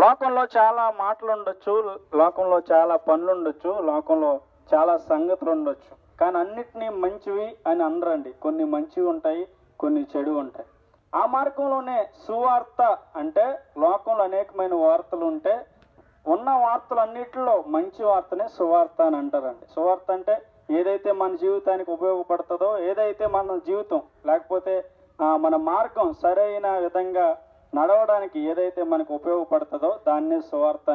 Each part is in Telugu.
లోకంలో చాలా మాటలు ఉండొచ్చు లోకంలో చాలా పనులు ఉండొచ్చు లోకంలో చాలా సంగతులు ఉండొచ్చు కానీ అన్నిటినీ మంచివి అని అనరండి. కొన్ని మంచివి ఉంటాయి కొన్ని చెడు ఉంటాయి. ఆ మార్గంలోనే సువార్త అంటే లోకంలో అనేకమైన వార్తలు ఉంటే ఉన్న వార్తలన్నిటిలో మంచి వార్తనే సువార్త అని అంటారండి. సువార్త అంటే ఏదైతే మన జీవితానికి ఉపయోగపడుతుందో ఏదైతే మన జీవితం లేకపోతే మన మార్గం సరైన విధంగా నడవడానికి ఏదైతే మనకు ఉపయోగపడుతుందో దాన్నే సువార్త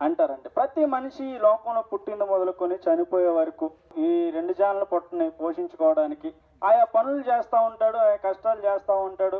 అంటారండి. ప్రతి మనిషి ఈ లోకంలో పుట్టింది మొదలుకొని చనిపోయే వరకు ఈ రెండు జాన్ల పొట్టని పోషించుకోవడానికి ఆయా పనులు చేస్తూ ఉంటాడు ఆయా కష్టాలు చేస్తూ ఉంటాడు.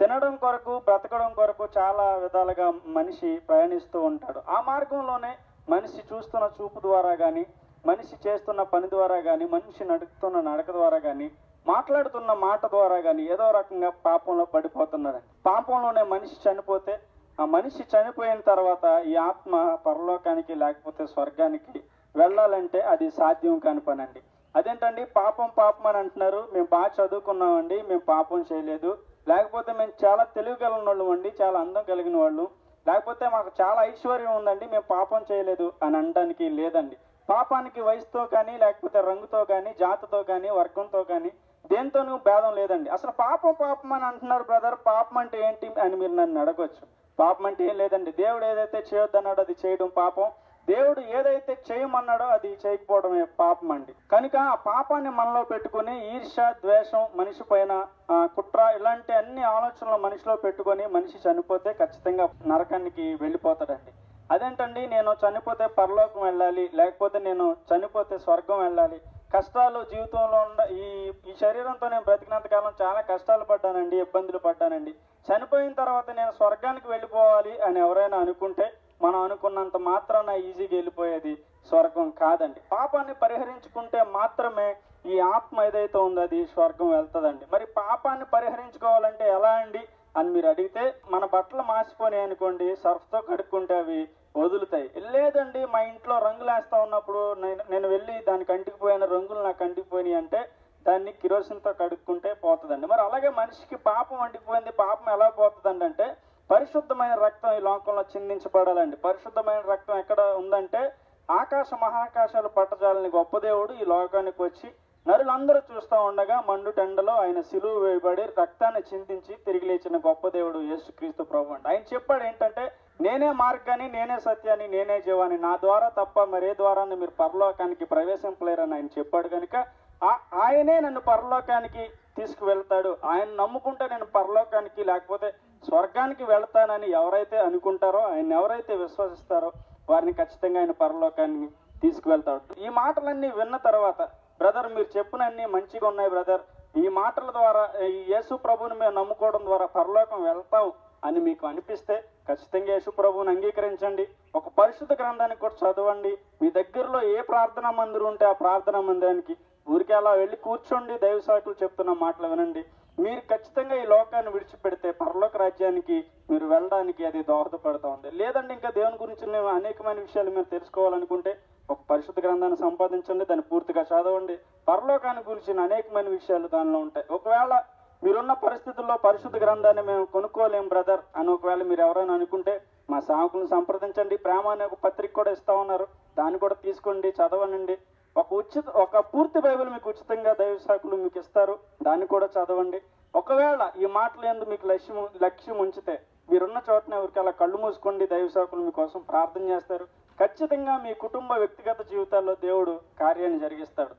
తినడం కొరకు బ్రతకడం కొరకు చాలా విధాలుగా మనిషి ప్రయాణిస్తూ ఉంటాడు. ఆ మార్గంలోనే మనిషి చూస్తున్న చూపు ద్వారా కానీ మనిషి చేస్తున్న పని ద్వారా కానీ మనిషి నడుపుతున్న నడక ద్వారా కానీ మాట్లాడుతున్న మాట ద్వారా కానీ ఏదో రకంగా పాపంలో పడిపోతున్నాడు పాపంలోనే మనిషి చనిపోతే ఆ మనిషి చనిపోయిన తర్వాత ఈ ఆత్మ పరలోకానికి లేకపోతే స్వర్గానికి వెళ్ళాలంటే అది సాధ్యం కాని పని అండి అదేంటండి? పాపం పాపం అని అంటున్నారు. మేము బాగా చదువుకున్నామండి. మేము పాపం చేయలేదు. లేకపోతే మేము చాలా తెలివి కలిగిన వాళ్ళం అండి. చాలా అందం కలిగిన వాళ్ళు. లేకపోతే మాకు చాలా ఐశ్వర్యం ఉందండి. మేము పాపం చేయలేదు అని అనడానికి లేదండి. పాపానికి వయసుతో కానీ లేకపోతే రంగుతో కానీ జాతతో కానీ వర్గంతో కానీ దేంతోనూ భేదం లేదండి. అసలు పాపం పాపం అని అంటున్నారు బ్రదర్ పాపం అంటే ఏంటి అని మీరు నన్ను అడగొచ్చు. పాపం అంటే ఏం లేదండి. దేవుడు ఏదైతే చేయొద్దన్నాడో అది చేయడం పాపం. దేవుడు ఏదైతే చేయమన్నాడో అది చేయకపోవడమే పాపం అండి. కనుక ఆ పాపాన్ని మనలో పెట్టుకుని ఈర్ష ద్వేషం మనిషి పైన కుట్ర ఇలాంటి అన్ని ఆలోచనలు మనిషిలో పెట్టుకొని మనిషి చనిపోతే ఖచ్చితంగా నరకానికి వెళ్ళిపోతాడండి. అదేంటండి? నేను చనిపోతే పరలోకం వెళ్ళాలి లేకపోతే నేను చనిపోతే స్వర్గం వెళ్ళాలి కష్టాలు జీవితంలో ఉండ ఈ ఈ శరీరంతో నేను బ్రతికినంత కాలం చాలా కష్టాలు పడ్డానండి ఇబ్బందులు పడ్డానండి. చనిపోయిన తర్వాత నేను స్వర్గానికి వెళ్ళిపోవాలి అని ఎవరైనా అనుకుంటే మనం అనుకున్నంత మాత్రాన ఈజీగా వెళ్ళిపోయేది స్వర్గం కాదండి. పాపాన్ని పరిహరించుకుంటే మాత్రమే ఈ ఆత్మ ఏదైతే ఉందో అది స్వర్గం వెళ్తుందండి. మరి పాపాన్ని పరిహరించుకోవాలంటే ఎలా అండి అని మీరు అడిగితే మన బట్టలు మాసిపోయినాయి అనుకోండి సర్ఫ్తో కడుక్కుంటే అవి వదులుతాయి. లేదండి మా ఇంట్లో రంగులు వేస్తా ఉన్నప్పుడు నేను నేను వెళ్ళి దానికి అంటికిపోయిన రంగులు నాకు అంటికిపోయినాయి అంటే దాన్ని కిరోసిన్తో కడుక్కుంటే పోతుందండి. మరి అలాగే మనిషికి పాపం అంటికిపోయింది పాపం ఎలా పోతుందండి అంటే పరిశుద్ధమైన రక్తం ఈ లోకంలో చిందించబడాలండి. పరిశుద్ధమైన రక్తం ఎక్కడ ఉందంటే ఆకాశ మహాకాశాలు పట్టజాలని గొప్ప దేవుడు ఈ లోకానికి వచ్చి నరులందరూ చూస్తూ ఉండగా మండు టెండలో ఆయన సిలువు వేయబడి రక్తాన్ని చిందించి తిరిగి లేచిన గొప్ప దేవుడు యేసుక్రీస్తు ప్రభు అండి. ఆయన చెప్పాడు ఏంటంటే నేనే మార్గాన్ని నేనే సత్యాన్ని నేనే జీవాన్ని. నా ద్వారా తప్ప మరే ద్వారాన్ని మీరు పరలోకానికి ప్రవేశింపలేరని ఆయన చెప్పాడు కనుక ఆయనే నన్ను పరలోకానికి తీసుకువెళ్తాడు. ఆయన నమ్ముకుంటే నేను పరలోకానికి లేకపోతే స్వర్గానికి వెళ్తానని ఎవరైతే అనుకుంటారో ఆయన ఎవరైతే విశ్వసిస్తారో వారిని ఖచ్చితంగా ఆయన పరలోకానికి తీసుకువెళ్తాడు. ఈ మాటలన్నీ విన్న తర్వాత బ్రదర్ మీరు చెప్పినన్ని మంచిగా ఉన్నాయి బ్రదర్. ఈ మాటల ద్వారా ఈ యేసు ప్రభుని మేము నమ్ముకోవడం ద్వారా పరలోకం వెళ్తాం అని మీకు అనిపిస్తే ఖచ్చితంగా యేసు ప్రభువుని అంగీకరించండి. ఒక పరిశుద్ధ గ్రంథాన్ని కూడా చదవండి. మీ దగ్గరలో ఏ ప్రార్థనా మందిరం ఉంటే ఆ ప్రార్థనా మందిరానికి ఊరికే అలా వెళ్ళి కూర్చోండి దైవ సాకులు చెప్తున్న మాటలు వినండి. మీరు ఖచ్చితంగా ఈ లోకాన్ని విడిచిపెడితే పరలోక రాజ్యానికి మీరు వెళ్ళడానికి అది దోహదపడుతూ ఉంది లేదండి ఇంకా దేవుని గురించి నేను అనేకమైన విషయాలు మీరు తెలుసుకోవాలనుకుంటే ఒక పరిశుద్ధ గ్రంథాన్ని సంపాదించండి దాన్ని పూర్తిగా చదవండి. పరలోకాన్ని గురించిన అనేకమైన విషయాలు దానిలో ఉంటాయి. ఒకవేళ మీరున్న పరిస్థితుల్లో పరిశుద్ధ గ్రంథాన్ని మేము కొనుక్కోలేం బ్రదర్ అని ఒకవేళ మీరు ఎవరైనా అనుకుంటే మా సాకులను సంప్రదించండి. ప్రేమ అనే ఒక పత్రిక కూడా ఇస్తా ఉన్నారు. దాన్ని కూడా తీసుకోండి చదవనండి. ఒక ఉచిత ఒక పూర్తి బైబిల్ మీకు ఉచితంగా దైవ సాకులు మీకు ఇస్తారు. దాన్ని కూడా చదవండి. ఒకవేళ ఈ మాటలు ఎందు మీకు లక్ష్యం లక్ష్యం ఉంచితే మీరున్న చోటనే ఎవరికి అలా కళ్ళు మూసుకోండి దైవ సాకులు మీకోసం ప్రార్థన చేస్తారు. ఖచ్చితంగా మీ కుటుంబ వ్యక్తిగత జీవితాల్లో దేవుడు కార్యాన్ని జరిగిస్తాడు.